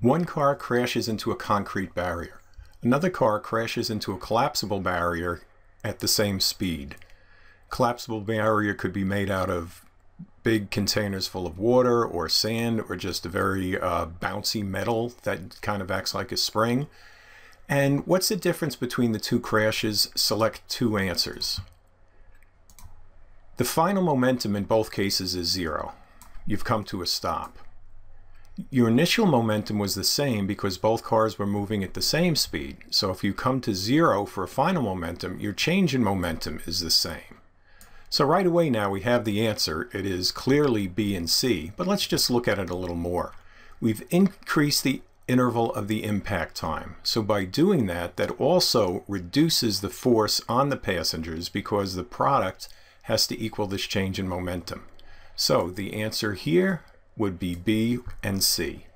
One car crashes into a concrete barrier. Another car crashes into a collapsible barrier at the same speed. Collapsible barrier could be made out of big containers full of water or sand or just a very uh, bouncy metal that kind of acts like a spring. And what's the difference between the two crashes? Select two answers. The final momentum in both cases is zero. You've come to a stop. Your initial momentum was the same because both cars were moving at the same speed. So if you come to zero for a final momentum, your change in momentum is the same. So right away now we have the answer. It is clearly B and C, but let's just look at it a little more. We've increased the interval of the impact time. So by doing that, that also reduces the force on the passengers because the product has to equal this change in momentum. So the answer here would be B and C.